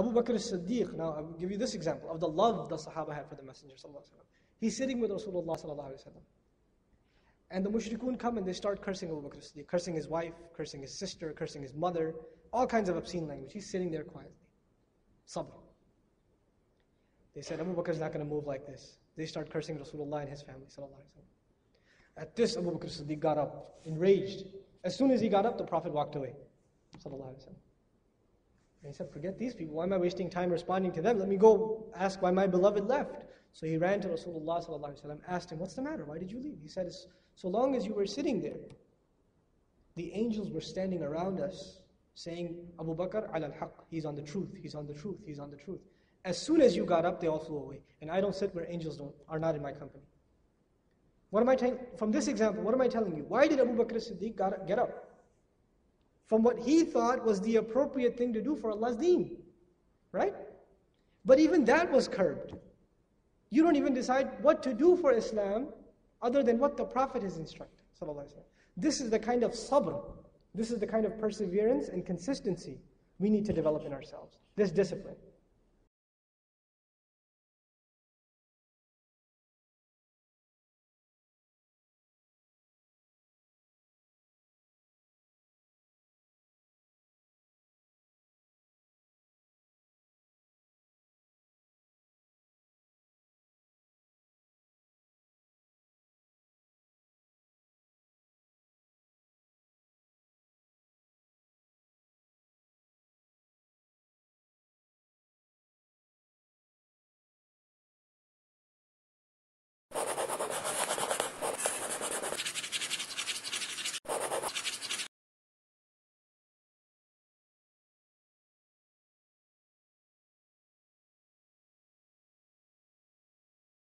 Abu Bakr as-Siddiq, now I'll give you this example of the love the Sahaba had for the Messenger. He's sitting with Rasulullah. And the mushrikun come and they start cursing Abu Bakr as-Siddiq, cursing his wife, cursing his sister, cursing his mother, all kinds of obscene language. He's sitting there quietly. Sabr. They said, Abu Bakr is not going to move like this. They start cursing Rasulullah and his family. At this, Abu Bakr as-Siddiq got up, enraged. As soon as he got up, the Prophet walked away. And he said, Forget these people. Why am I wasting time responding to them? Let me go ask why my beloved left. So he ran to Rasulullah, asked him, What's the matter? Why did you leave? He said, So long as you were sitting there, the angels were standing around us saying, Abu Bakr al haq, he's on the truth, he's on the truth, he's on the truth. As soon as you got up, they all flew away. And I don't sit where angels don't, are not in my company. What am I telling? From this example, what am I telling you? Why did Abu Bakr Siddiq get up? From what he thought was the appropriate thing to do for Allah's deen. Right? But even that was curbed. You don't even decide what to do for Islam other than what the Prophet has instructed. This is the kind of sabr, this is the kind of perseverance and consistency we need to develop in ourselves. This discipline.